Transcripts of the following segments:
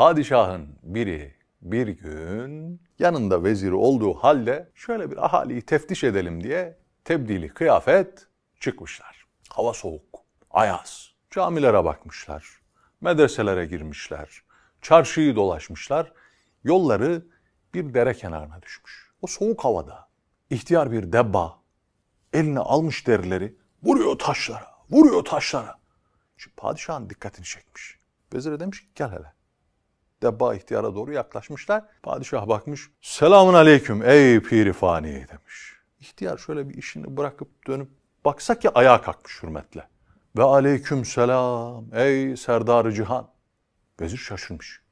Padişahın biri bir gün yanında veziri olduğu halde şöyle bir ahaliyi teftiş edelim diye tebdili kıyafet çıkmışlar. Hava soğuk, ayaz. Camilere bakmışlar, medreselere girmişler, çarşıyı dolaşmışlar. Yolları bir dere kenarına düşmüş. O soğuk havada ihtiyar bir debba eline almış derileri vuruyor taşlara, vuruyor taşlara. Şimdi padişahın dikkatini çekmiş. Vezire demiş ki gel hele. Debba ihtiyara doğru yaklaşmışlar. Padişah bakmış. Selamun aleyküm ey pirifani demiş. İhtiyar şöyle bir işini bırakıp dönüp baksak ya ayağa kalkmış hürmetle. Ve aleyküm selam ey serdar cihan. Vezir şaşırmış.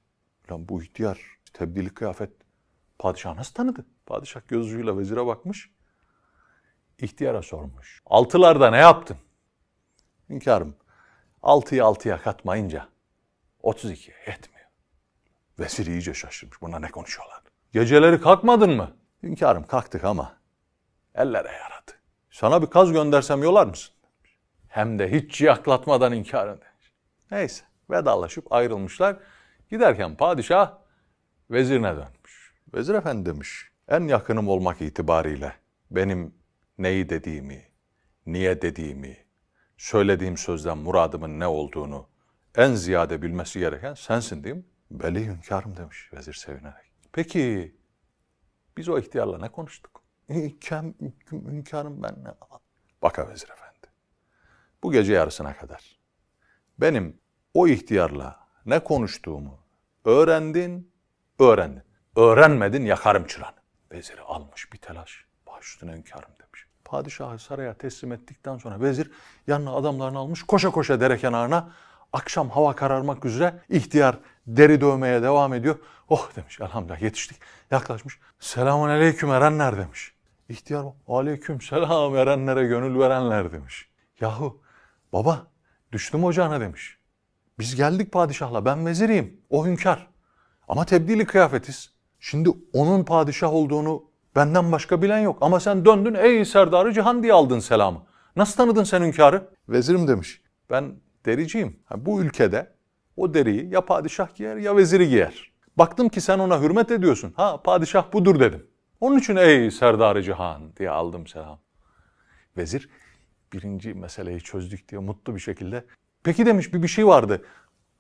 Lan bu ihtiyar tebdili kıyafet padişah nasıl tanıdı? Padişah gözüyle vezire bakmış. İhtiyara sormuş. Altılarda ne yaptın? Hünkârım, altıyı altıya katmayınca 32 yetmiyor. Vezir iyice şaşırmış. Buna ne konuşuyorlar? Geceleri kalkmadın mı? Hünkârım kalktık ama ellere yaradı. Sana bir kaz göndersem yolar mısın? Hem de hiç ciyaklatmadan inkar demiş. Neyse vedalaşıp ayrılmışlar. Giderken padişah vezirine dönmüş. Vezir efendi demiş. En yakınım olmak itibariyle benim neyi dediğimi, niye dediğimi, söylediğim sözden muradımın ne olduğunu en ziyade bilmesi gereken sensin değil mi? Beli hünkârım demiş vezir sevinerek. Peki biz o ihtiyarla ne konuştuk? Hünkârım, hünkârım ben ne? Baka vezir efendi. Bu gece yarısına kadar benim o ihtiyarla ne konuştuğumu öğrendin, öğrendin. Öğrenmedin yakarım çıranı. Veziri almış bir telaş. Baş üstüne hünkârım demiş. Padişahı saraya teslim ettikten sonra vezir yanına adamlarını almış koşa koşa dere kenarına akşam hava kararmak üzere ihtiyar deri dövmeye devam ediyor. Oh demiş elhamdülillah yetiştik. Yaklaşmış. Selamun aleyküm erenler demiş. İhtiyar aleyküm selam erenlere gönül verenler demiş. Yahu baba düştüm ocağına demiş. Biz geldik padişahla ben veziriyim o hünkâr. Ama tebdili kıyafetiz. Şimdi onun padişah olduğunu benden başka bilen yok. Ama sen döndün ey serdarı cihan diye aldın selamı. Nasıl tanıdın sen hünkârı? Vezirim demiş. Ben dericiyim. Bu ülkede o deriyi ya padişah giyer ya veziri giyer. Baktım ki sen ona hürmet ediyorsun. Ha padişah budur dedim. Onun için ey serdarı cihan diye aldım selam. Vezir birinci meseleyi çözdük diye mutlu bir şekilde. Peki demiş bir bir şey vardı.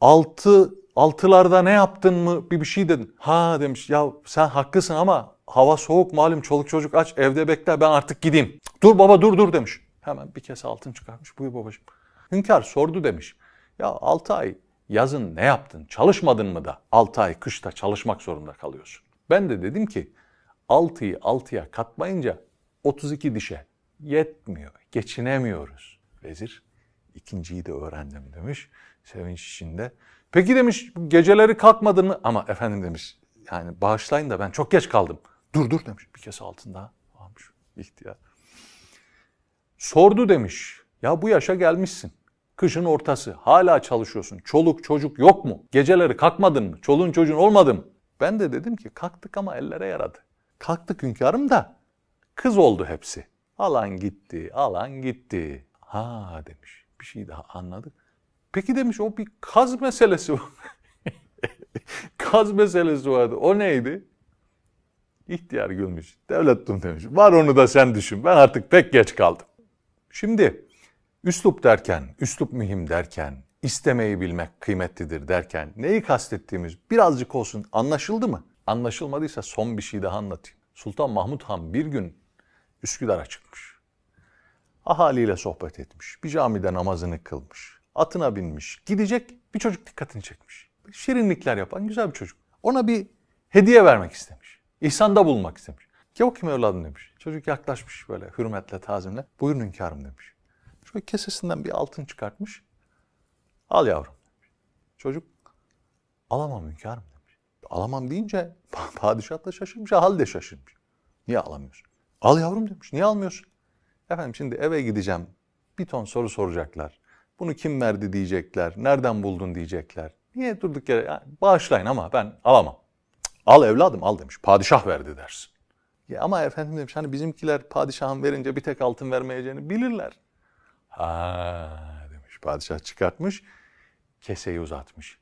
Altı altılarda ne yaptın mı bir bir şey dedin. Ha demiş ya sen haklısın ama hava soğuk malum çoluk çocuk aç evde bekle ben artık gideyim. Dur baba dur dur demiş. Hemen bir kese altın çıkarmış buyur babacığım. Hünkâr sordu demiş. Ya altı ay yazın ne yaptın çalışmadın mı da altı ay kışta çalışmak zorunda kalıyorsun. Ben de dedim ki altıyı altıya katmayınca 32 dişe yetmiyor geçinemiyoruz. Vezir ikinciyi de öğrendim demiş sevinç içinde. Peki demiş geceleri kalkmadın mı? Ama efendim demiş yani bağışlayın da ben çok geç kaldım. Dur dur demiş bir kese altında almış ihtiyar. Sordu demiş ya bu yaşa gelmişsin. Kışın ortası hala çalışıyorsun. Çoluk çocuk yok mu? Geceleri kalkmadın mı? Çoluğun çocuğun olmadı mı? Ben de dedim ki kalktık ama ellere yaradı. Kalktık hünkârım da kız oldu hepsi. Alan gitti, alan gitti. Ha demiş bir şey daha anladık. Peki demiş o bir kaz meselesi var. kaz meselesi vardı. O neydi? İhtiyar gülmüş. Devlettum demiş. Var onu da sen düşün. Ben artık pek geç kaldım. Şimdi üslup derken, üslup mühim derken, istemeyi bilmek kıymetlidir derken neyi kastettiğimiz birazcık olsun anlaşıldı mı? Anlaşılmadıysa son bir şey daha anlatayım. Sultan Mahmut Han bir gün Üsküdar'a çıkmış. Ahaliyle sohbet etmiş. Bir camide namazını kılmış. Atına binmiş. Gidecek bir çocuk dikkatini çekmiş. Şirinlikler yapan güzel bir çocuk. Ona bir hediye vermek istemiş. İhsanda bulunmak istemiş. Gel bakayım evladım demiş. Çocuk yaklaşmış böyle hürmetle, tazimle. Buyurun hünkârım demiş. Şöyle kesesinden bir altın çıkartmış. Al yavrum. Çocuk alamam hünkârım demiş. Alamam deyince padişah da şaşırmış, hal de şaşırmış. Niye alamıyorsun? Al yavrum demiş. Niye almıyorsun? Efendim şimdi eve gideceğim. Bir ton soru soracaklar. Bunu kim verdi diyecekler. Nereden buldun diyecekler. Niye durduk yere? Yani bağışlayın ama ben alamam. Al evladım al demiş. Padişah verdi dersin. Ya ama efendim demiş hani bizimkiler padişahın verince bir tek altın vermeyeceğini bilirler. Ha demiş padişah çıkartmış. Keseyi uzatmış.